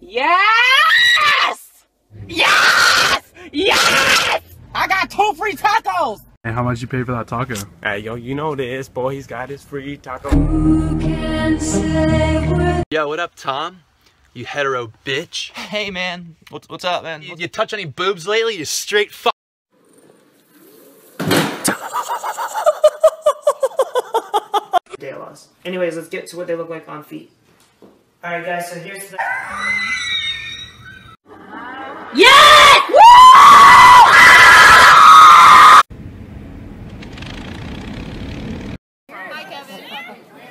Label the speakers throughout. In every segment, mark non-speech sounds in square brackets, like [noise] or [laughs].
Speaker 1: Yes! Yes! Yes! I got two free tacos!
Speaker 2: And how much you pay for that taco?
Speaker 1: Hey, yo, you know this. Boy, he's got his free taco.
Speaker 3: Yo, what up, Tom? You hetero bitch.
Speaker 4: Hey man, what's what's up, man?
Speaker 3: You, you touch any boobs lately? You straight fuck.
Speaker 5: Day loss. Anyways, let's get to what they look like on feet. Alright guys, so here's the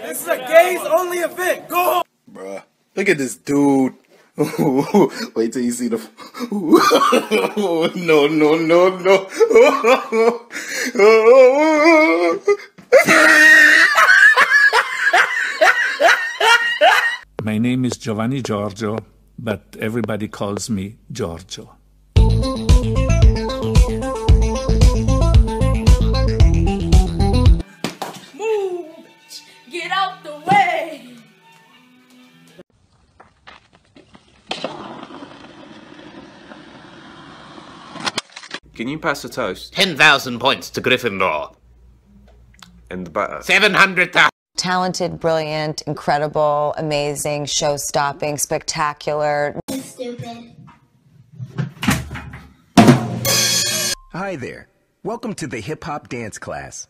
Speaker 6: This is a gays only event. Go
Speaker 7: Bruh. Look at this dude. [laughs] Wait till you see the. [laughs] no, no, no, no. [laughs]
Speaker 8: My name is Giovanni Giorgio, but everybody calls me Giorgio.
Speaker 9: Get out the way!
Speaker 1: Can you pass the toast
Speaker 10: 10,000 points to Gryffindor.
Speaker 1: and the butter?
Speaker 10: 700,000.
Speaker 11: Talented, brilliant, incredible, amazing, show stopping, spectacular.
Speaker 9: Stupid.
Speaker 6: Hi there. Welcome to the hip hop dance class.